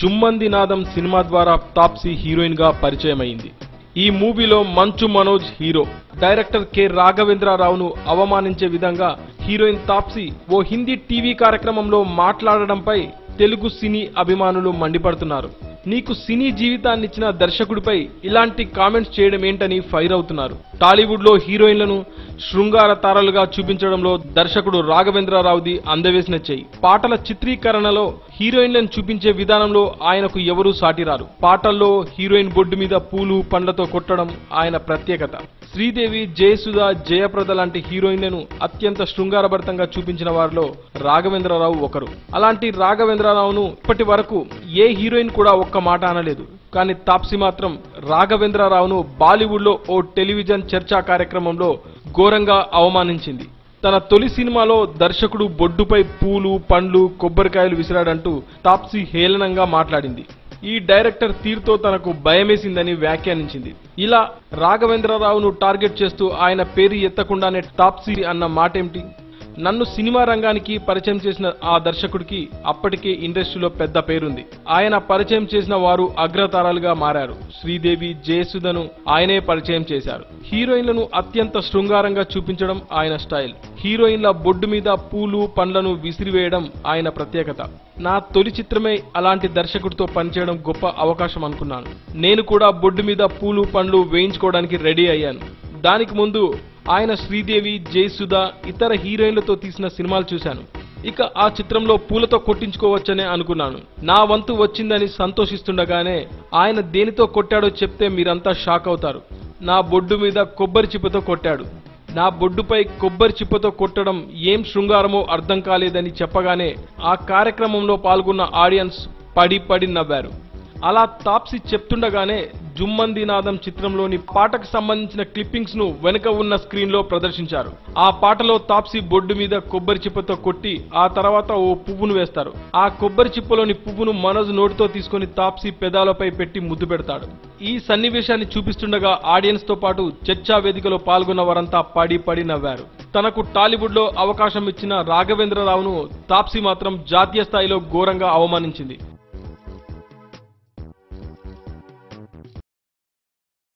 జుమ్మంది నాదం cinema ద్వారా తాప్సీ హీరోయిన్గా పరిచయమైంది. ఈ మూవీలో Manchu Manoj hero director K రాఘవేంద్రరావును అవమానించే విధంగా హీరోయిన్ తాప్సీ ఓ హిందీ టీవీ కార్యక్రమంలో మాట్లాడడంపై తెలుగు సినీ అభిమానులు మండిపడుతున్నారు. నీకు సినీ జీవితాన్ని ఇచ్చిన దర్శకుడిపై ఇలాంటి కామెంట్స్ చేయడం ఏంటని ఫైర్ అవుతున్నారు. టాలీవుడ్లో హీరోయిన్లను శృంగార తారలుగా చూపించడంలో దర్శకుడు రాఘవేంద్రరావుది అందవేసిన చెయ్యి పాటల చిత్రీకరణలో హీరోయిన్లను చూపించే విధానంలో ఆయనకు ఎవరూ సాటిరారు. పాటల్లో హీరోయిన్ బొడ్డు మీద పూలు పండ్లతో కొట్టడం ఆయన ప్రత్యేకత. శ్రీదేవి జయసుధ జయప్రద లాంటి హీరోయిన్లను అత్యంత శృంగారభరితంగా చూపించిన వారిలో రాఘవేంద్రరావు ఒకరు. అలాంటి రాఘవేంద్రరావును ఇప్పటి వరకు ఏ హీరోయిన్ కూడా ఒక్క మాట అనలేదు. కానీ తాప్సీ మాత్రం రాఘవేంద్రరావును బాలీవుడ్లో ఓ టెలివిజన్ చర్చా కార్యక్రమంలో ఘోరంగా అవమానించింది. తన తొలి సినిమాలో దర్శకుడు బొడ్డుపై పూలు పండ్లు కొబ్బరికాయలు విసిరాడంటూ తాప్సీ హేళనంగా మాట్లాడింది. ఈ డైరెక్టర్ తీరుతో తనకు భయమేసిందని వ్యాఖ్యానించింది. ఇలా రాఘవేంద్రరావును టార్గెట్ చేస్తూ ఆయన పేరు ఎత్తకుండానే టాప్సీ అన్న మాటేమిటి నన్ను సినిమా రంగానికి పరిచయం చేసిన ఆ దర్శకుడికి అప్పటికే ఇండస్ట్రీలో పెద్ద పేరుంది. ఆయన పరిచయం చేసిన వారు అగ్రతారాలుగా మారారు. శ్రీదేవి జయసుధను ఆయనే పరిచయం చేశారు. హీరోయిన్లను అత్యంత శృంగారంగా చూపించడం ఆయన స్టైల్. హీరోయిన్ల బొడ్డు మీద పూలు పండ్లను విసిరివేయడం ఆయన ప్రత్యేకత. నా తొలి చిత్రమే అలాంటి దర్శకుడితో పనిచేయడం గొప్ప అవకాశం అనుకున్నాను. నేను కూడా బొడ్డు మీద పూలు పండ్లు వేయించుకోవడానికి రెడీ అయ్యాను. దానికి ముందు ఆయన శ్రీదేవి జయసుధ ఇతర హీరోయిన్లతో తీసిన సినిమాలు చూశాను. ఇక ఆ చిత్రంలో పూలతో కొట్టించుకోవచ్చనే అనుకున్నాను. నా వంతు వచ్చిందని సంతోషిస్తుండగానే ఆయన దేనితో కొట్టాడో చెప్తే మీరంతా షాక్ అవుతారు. నా బొడ్డు మీద కొబ్బరి చిప్పతో కొట్టాడు. నా బొడ్డుపై కొబ్బరి చిప్పతో కొట్టడం ఏం శృంగారమో అర్థం కాలేదని చెప్పగానే ఆ కార్యక్రమంలో పాల్గొన్న ఆడియన్స్ పడి పడి నవ్వారు. అలా తాప్సి చెప్తుండగానే జుమ్మంది నాదం చిత్రంలోని పాటకు సంబంధించిన క్లిప్పింగ్స్ను వెనుక ఉన్న స్క్రీన్లో ప్రదర్శించారు. ఆ పాటలో తాప్సి బొడ్డు మీద కొబ్బరి చిప్పతో కొట్టి ఆ తర్వాత ఓ పువ్వును వేస్తారు. ఆ కొబ్బరి చిప్పలోని పువ్వును మనోజ్ నోటితో తీసుకొని తాప్సి పెదాలపై పెట్టి ముద్దు పెడతాడు. ఈ సన్నివేశాన్ని చూపిస్తుండగా ఆడియన్స్తో పాటు చర్చా వేదికలో పాల్గొన్న వారంతా పడి పడి నవ్వారు. తనకు టాలీవుడ్లో అవకాశం ఇచ్చిన రాఘవేంద్రరావును తాప్సి మాత్రం జాతీయ స్థాయిలో ఘోరంగా అవమానించింది.